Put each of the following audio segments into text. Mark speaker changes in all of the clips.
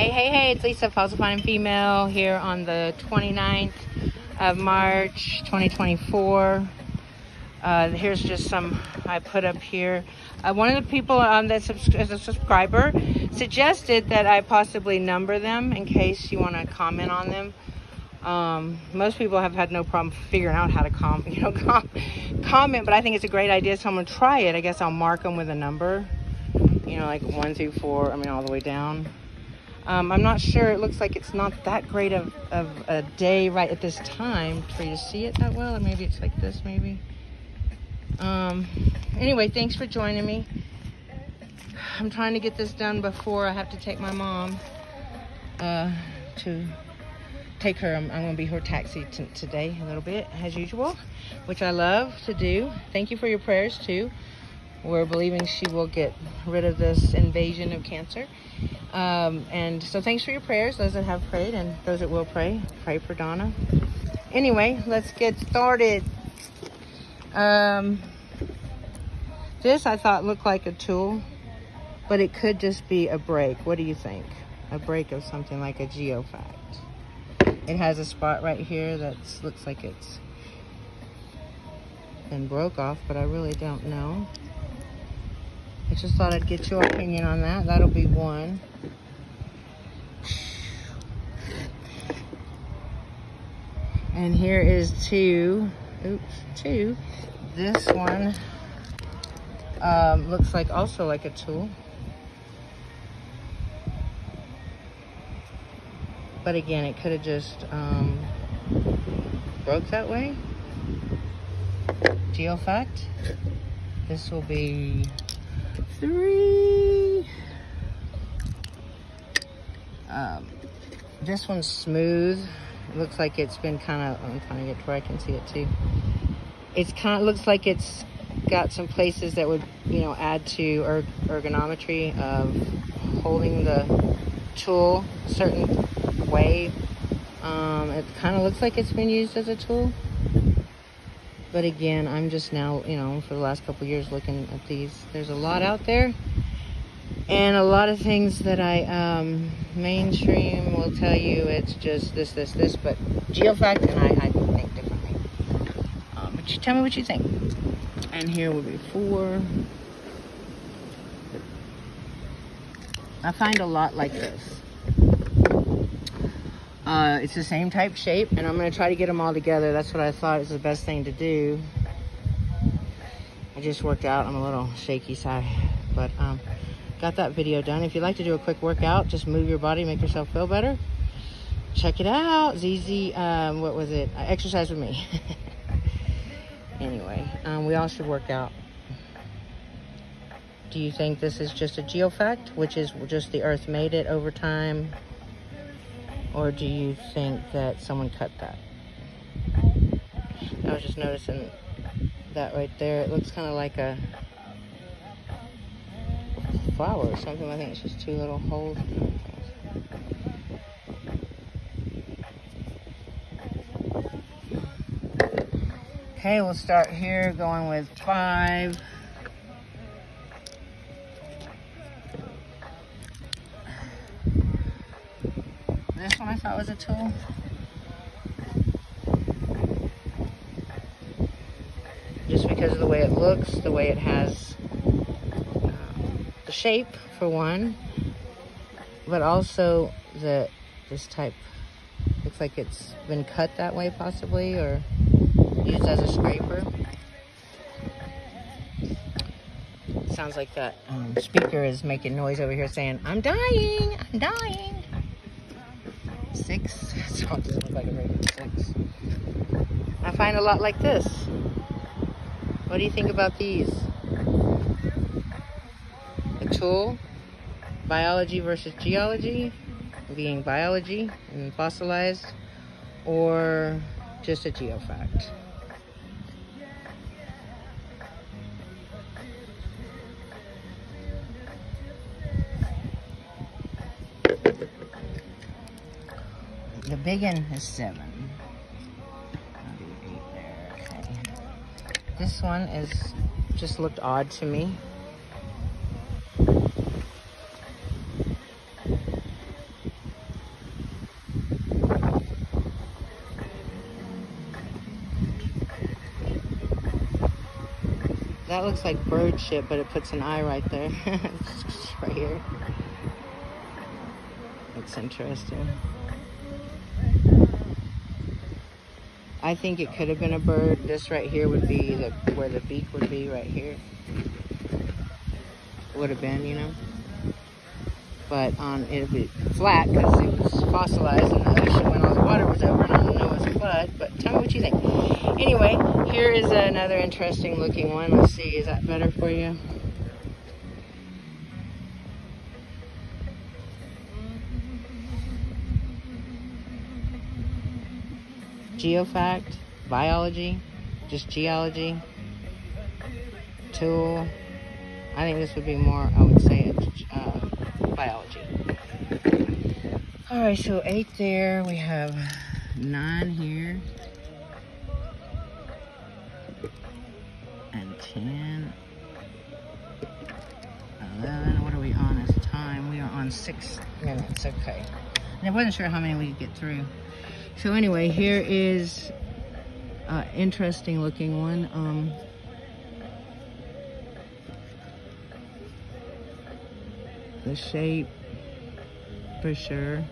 Speaker 1: Hey, hey, hey, it's Lisa, Fossil Finding Female here on the 29th of March, 2024. Uh, here's just some I put up here. Uh, one of the people on that as a subscriber suggested that I possibly number them in case you want to comment on them. Um, most people have had no problem figuring out how to com you know, com comment, but I think it's a great idea. So I'm going to try it. I guess I'll mark them with a number, you know, like one through four, I mean, all the way down. Um, I'm not sure. It looks like it's not that great of, of a day right at this time for you to see it that well. Or maybe it's like this, maybe. Um, anyway, thanks for joining me. I'm trying to get this done before I have to take my mom uh, to take her. I'm, I'm going to be her taxi today a little bit, as usual, which I love to do. Thank you for your prayers, too. We're believing she will get rid of this invasion of cancer. Um, and so thanks for your prayers, those that have prayed and those that will pray. Pray for Donna. Anyway, let's get started. Um, this I thought looked like a tool, but it could just be a break. What do you think? A break of something like a geofact. It has a spot right here that looks like it's been broke off, but I really don't know. I just thought I'd get your opinion on that. That'll be one. And here is two. Oops, two. This one um, looks like also like a tool. But again, it could have just um, broke that way. Geofact. This will be three. Um, this one's smooth. It looks like it's been kind of, I'm trying to get to where I can see it too. It's kind of looks like it's got some places that would, you know, add to er ergonometry of holding the tool a certain way. Um, it kind of looks like it's been used as a tool. But again, I'm just now, you know, for the last couple years looking at these. There's a lot out there. And a lot of things that I, um, mainstream will tell you it's just this, this, this. But Geofact and I, I think differently. Um, but you tell me what you think. And here will be four. I find a lot like this. Uh, it's the same type shape, and I'm to try to get them all together. That's what I thought is the best thing to do. I just worked out. I'm a little shaky side, but um, got that video done. If you'd like to do a quick workout, just move your body, make yourself feel better. Check it out. ZZ, um, what was it? Uh, exercise with me. anyway, um, we all should work out. Do you think this is just a geofact, which is just the earth made it over time? Or do you think that someone cut that? I was just noticing that right there. It looks kind of like a flower or something. I think it's just two little holes. Okay, we'll start here going with five. Thought was a tool. Just because of the way it looks, the way it has uh, the shape for one, but also the this type looks like it's been cut that way possibly or used as a scraper. Sounds like that um, speaker is making noise over here saying, I'm dying, I'm dying six, so it doesn't look like a regular six. I find a lot like this. What do you think about these? A tool, biology versus geology, being biology and fossilized, or just a geofact? big one is seven. I'll do eight there, okay. This one is, just looked odd to me. That looks like bird shit, but it puts an eye right there. right here. That's interesting. I think it could have been a bird. This right here would be the where the beak would be right here. Would have been, you know. But um, on it'd be flat because it was fossilized in the ocean when all the water was over and on Noah's flood. But tell me what you think. Anyway, here is another interesting looking one. Let's see, is that better for you? Geofact, biology, just geology, tool. I think this would be more, I would say, uh, biology. All right, so eight there. We have nine here. And 10. 11. What are we on as time? We are on six minutes. Okay. And I wasn't sure how many we could get through. So anyway, here is an interesting looking one. Um, the shape, for sure.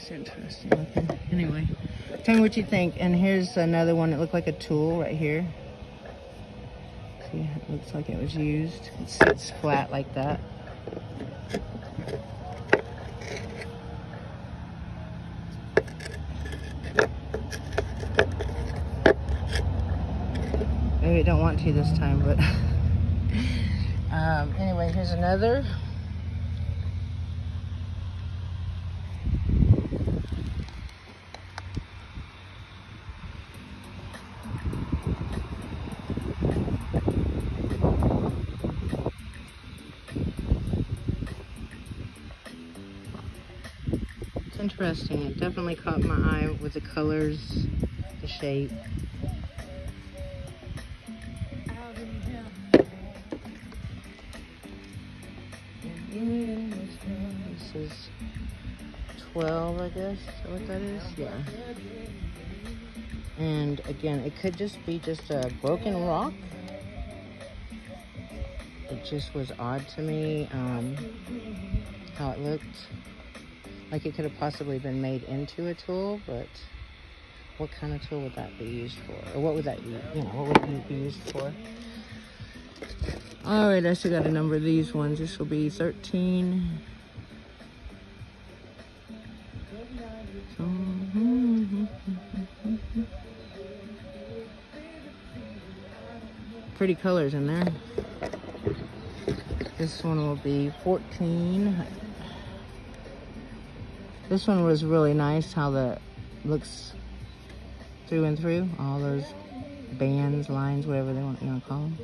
Speaker 1: It's interesting looking. Anyway, tell me what you think. And here's another one that looked like a tool right here. See, it looks like it was used. It sits flat like that. Maybe I don't want to this time, but um, anyway, here's another. Interesting. It definitely caught my eye with the colors, the shape. This is 12, I guess. What that is? Yeah. And again, it could just be just a broken rock. It just was odd to me um, how it looked. Like it could have possibly been made into a tool, but what kind of tool would that be used for? Or what would that, you know, what would it be used for? All right, I still got a number of these ones. This will be 13. Mm-hmm. Pretty colors in there. This one will be 14. This one was really nice how the looks through and through. All those bands, lines, whatever they want you to call them.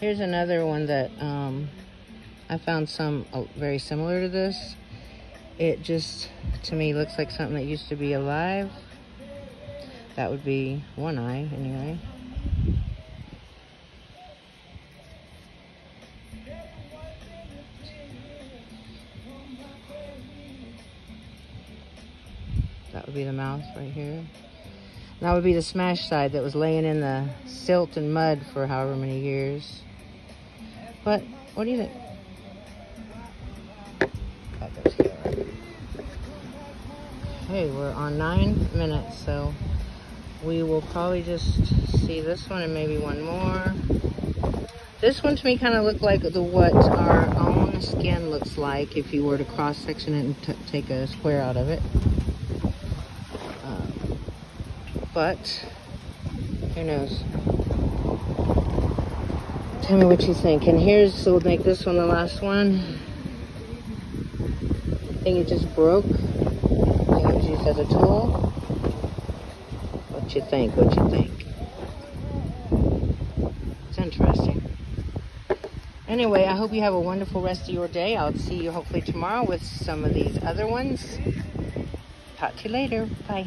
Speaker 1: Here's another one that um, I found some uh, very similar to this. It just, to me, looks like something that used to be alive. That would be one eye, anyway. That would be the mouth right here. That would be the smash side that was laying in the silt and mud for however many years. But, what do you think? Okay, we're on nine minutes, so we will probably just see this one and maybe one more. This one to me kind of looked like the what our own skin looks like if you were to cross section it and take a square out of it. Um, but who knows? Tell me what you think. And here's, so we'll make this one the last one. I think it just broke. I think it was used as a tool you think? What you think? It's interesting. Anyway, I hope you have a wonderful rest of your day. I'll see you hopefully tomorrow with some of these other ones. Talk to you later. Bye.